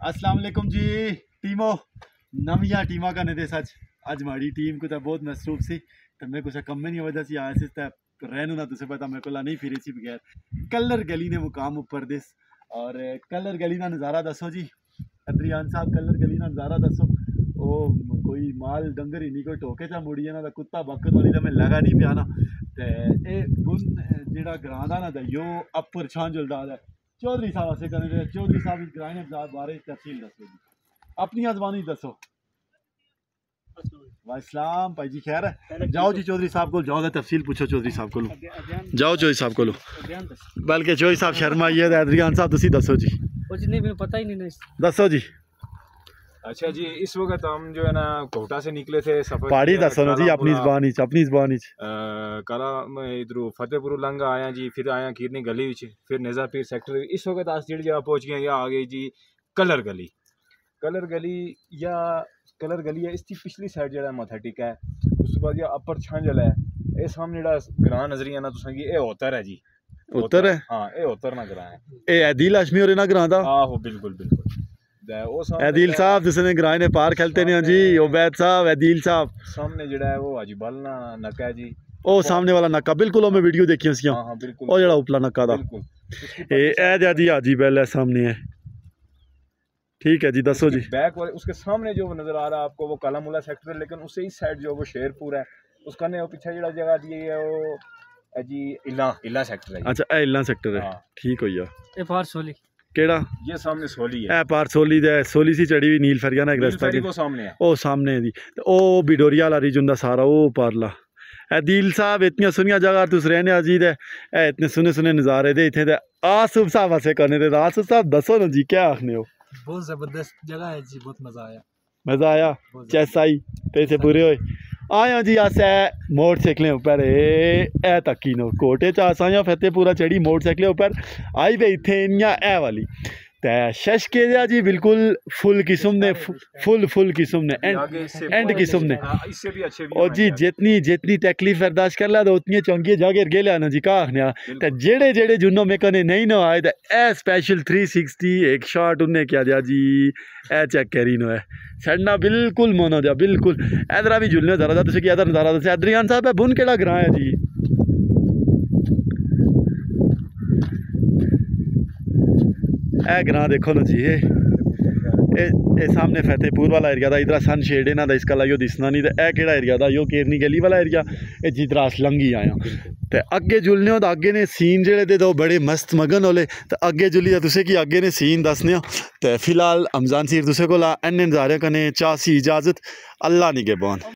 अस्सलाम वालेकुम जी। टीमो, नमिया टीमा का निदेश सच आज हमारी टीम को तो बहुत मसरूफ सी तो मैं कुछ कम नहीं वजह से आज इस रहन ना तुझे पता, मेरे को नहीं फिरी सी बगैर। कलर गली ने मुकाम उपर दिस और कलर गली का नज़ारा दसो जी। अद्रियान साहब, कलर गली का नज़ारा दसो ओ कोई माल डंगर ही नहीं कोई टोके चा मुड़ी जाना कुत्ता बक वाली तो मैं लगा नहीं पियाना। तो ये बुन ग्रां का ना तो यो अपर छांझुलदार है चौधरी साहब असें रहे चौधरी साहब इस ग्राइन बारे तफसील दसो जी। अपनी हाँ जबानी दसो। भाई जी खैर है। जाओ जी चौधरी साहब को जाओ तफसील पूछो चौधरी साहब को जाओ चौधरी साहब को बल्कि चौधरी साहब शर्मा ये अदरियान साहब तुम दसो जी। जी। अच्छा जी इस वक्त हम जो है ना कोटा से निकले थे सफ़र पहाड़ी दसनो जी अपनी जबान विच अपनी जबान विच कला इधरों फतेहपुर लंघा आया जी फिर आया किरनी गली विच फिर नेजा सेक्टर इस वक्त अस जेड़ी जगह पहुँच गए या आ गई जी कलर गली। कलर गली या कलर गली है इसकी पिछली साइड जेड़ा माथा टिका है उस बाद या अपर छांझल है। ਇਹ ਸਾਹਮਣੇ ਜਿਹੜਾ ਗ੍ਰਾਂ ਨਜ਼ਰੀ ਆਣਾ ਤੁਸੀਂ ਕੀ ਇਹ ਹੋਤਰ ਹੈ ਜੀ ਹੋਤਰ ਹੈ ਹਾਂ ਇਹ ਹੋਤਰ ਨਾ ਗ੍ਰਾਂ ਹੈ ਇਹ ਐਦੀ ਲక్ష్ਮੀ ਹੋਰੇ ਨਾ ਗ੍ਰਾਂ ਦਾ ਆਹੋ ਬਿਲਕੁਲ ਬਿਲਕੁਲ होता है वो अदील साहब जिसने ग्राइन पार खेलते ने जी उबैद साहब अदील साहब सामने जड़ा है वो हाजी बलना नका है जी ਉਹ ਸਾਹਮਣੇ ਵਾਲਾ ਨੱਕਾ ਬਿਲਕੁਲ ਉਹ ਮੈਂ ਵੀਡੀਓ ਦੇਖੀ ਸੀਆਂ ਹਾਂ ਬਿਲਕੁਲ। ਉਹ ਜਿਹੜਾ ਉਪਲਾ ਨੱਕਾ ਦਾ। ਇਹ ਇਹ ਜਿਆਦੀ ਹਾਜੀ ਬੈਲ ਹੈ ਸਾਹਮਣੇ ਹੈ। ठीक है जी दसो जी बैक वाले उसके सामने जो नज़र आ रहा है आपको वो कालामूला सेक्टर है लेकिन उसी साइड जो वो शेरपुर है उसका ने वो पीछे जड़ा जगह दी है वो जी इला इला सेक्टर है अच्छा इला सेक्टर है ठीक हो गया ये फारस केड़ा? ये सामने सोली है। ए पार सोली दे सोली सी चढ़ी हुई नील फरिया ना एक रास्ता के। सामने है। ओ सामने दी। ते ओ बिडोरिया वाला रीजन दा सारा ओ पारला। ए दिल साहब इतनी सोनिया जगह तुस रहने अजीद है ए इतने सुने सुने नज़ारे दे इथे ते। आसूब साहब असे करने दे। आसूब साहब दसो ना जी क्या आखने हो? बहुत ज़बरदस्त जगह है जी बहुत मज़ा आया। मज़ा आया? चैसाई पैसे पूरे हुए। आया जी अस मोटरसाइकिलें उप्पर। ए तक्की नो कोटे च अस आया फतेहपुरा चढ़ी मोटरसाइकिलें उप्पर आई पे इत्थे इयाँ है वाली। ते शशके जा जी बिल्कुल फुल किस्म ने फुल फुल किस्म ने एंड एंड किस्म ने। हाँ, और जी जितनी जितनी तकलीफ़ बर्दाश्त कर ला तो उतनी चौंकी जागे गेले आना जी का आखने ते जेड़े जेड़े जुन्नो में कने नहीं ना आए ते ए स्पेशल 360 एक शॉट उन्हें क्या दिया जी ए चेक करी नो है। सड़ना बिल्कुल मोनो दिया बिल्कुल। इधर भी झुलने जरा जा तुझे इधर नज़ारा दसे अदरियान साहब है बुन केड़ा ग्रां है जी? यह ग्रां देखो ना जी ये ए, ए सामने फतेहपुर वाला एरिया था इधर सन शेड इन्हों का तो इसका लाइयो दिसना नहीं तो यह कि एरिया था यो केरनी गली वाला एरिया ए जिधर अस लंघी आए तो अगे जुलने तो अगे ने सीन जड़े थे तो बड़े मस्त मगन होले तो अगे जुलिए तुसे कि अगे ने सीन दसने तो फ़िलहाल रमज़ान सीर तुम्हें को इन नजारे कने चासी इजाज़त अल्लाह नहीं के बोन